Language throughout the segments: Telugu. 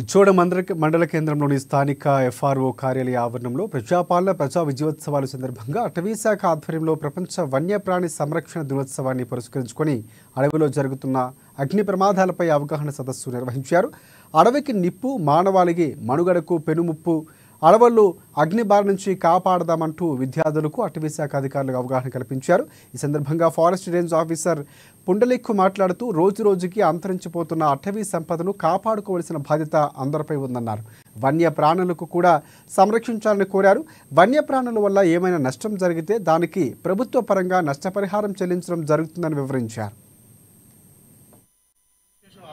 ఇచ్చోడ మండల మండల కేంద్రంలోని స్థానిక ఎఫ్ఆర్ఓ కార్యాలయ ఆవరణంలో ప్రజాపాలన ప్రజా విజయోత్సవాల సందర్భంగా అటవీశాఖ ఆధ్వర్యంలో ప్రపంచ వన్యప్రాణి సంరక్షణ దినోత్సవాన్ని పురస్కరించుకొని అడవిలో జరుగుతున్న అగ్ని ప్రమాదాలపై అవగాహన సదస్సు నిర్వహించారు. అడవికి నిప్పు మానవాళికి మనుగడకు పెనుముప్పు అడవులు అగ్నిబారి నుంచి కాపాడదామంటూ విద్యార్థులకు అటవీశాఖ అధికారులకు అవగాహన కల్పించారు. ఈ సందర్భంగా ఫారెస్ట్ రేంజ్ ఆఫీసర్ పుండలిక్కు మాట్లాడుతూ రోజు రోజుకి అంతరించిపోతున్న అటవీ సంపదను కాపాడుకోవాల్సిన బాధ్యత అందరిపై ఉందన్నారు. వన్య ప్రాణులకు కూడా సంరక్షించాలని కోరారు. వన్య ప్రాణుల వల్ల ఏమైనా నష్టం జరిగితే దానికి ప్రభుత్వ పరంగా నష్టపరిహారం చెల్లించడం జరుగుతుందని వివరించారు.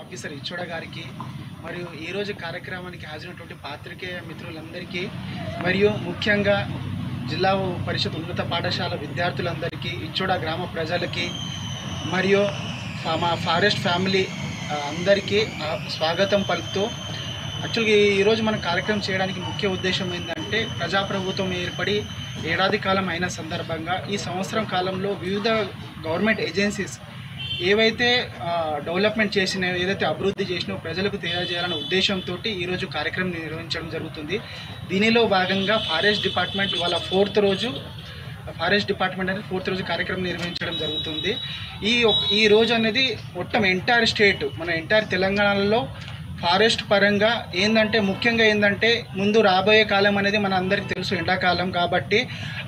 ఆఫీసర్ ఇచ్చోడ గారికి మరియు ఈరోజు కార్యక్రమానికి హాజరైనటువంటి పాత్రికేయ మిత్రులందరికీ మరియు ముఖ్యంగా జిల్లా పరిషత్ ఉన్నత పాఠశాల విద్యార్థులందరికీ ఇచ్చోడ గ్రామ ప్రజలకి మరియు మా ఫారెస్ట్ ఫ్యామిలీ అందరికీ స్వాగతం పలుకుతూ యాక్చువల్గా ఈరోజు మనం కార్యక్రమం చేయడానికి ముఖ్య ఉద్దేశం ఏంటంటే ప్రజాప్రభుత్వం ఏర్పడి ఏడాది కాలం అయిన సందర్భంగా ఈ సంవత్సరం కాలంలో వివిధ గవర్నమెంట్ ఏజెన్సీస్ ఏవైతే డెవలప్మెంట్ చేసిన ఏదైతే అభివృద్ధి చేసినో ప్రజలకు తెలియజేయాలనే ఉద్దేశంతో ఈరోజు కార్యక్రమం నిర్వహించడం జరుగుతుంది. దీనిలో భాగంగా ఫారెస్ట్ డిపార్ట్మెంట్ వాళ్ళ ఫోర్త్ రోజు ఫారెస్ట్ డిపార్ట్మెంట్ అనేది ఫోర్త్ రోజు కార్యక్రమం నిర్వహించడం జరుగుతుంది. ఈ ఈ రోజు అనేది మొత్తం ఎంటైర్ స్టేట్ మన ఎంటైర్ తెలంగాణలో ఫారెస్ట్ పరంగా ఏంటంటే ముఖ్యంగా ఏంటంటే ముందు రాబోయే కాలం అనేది మన అందరికీ తెలుసు ఎండాకాలం కాబట్టి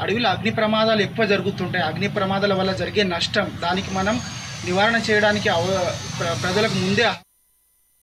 అడవిలో అగ్ని ప్రమాదాలు ఎక్కువ జరుగుతుంటాయి. అగ్ని ప్రమాదాల వల్ల జరిగే నష్టం దానికి మనం నివారణ చేయడానికి అవ ప్ర- ప్రజలకు ముందే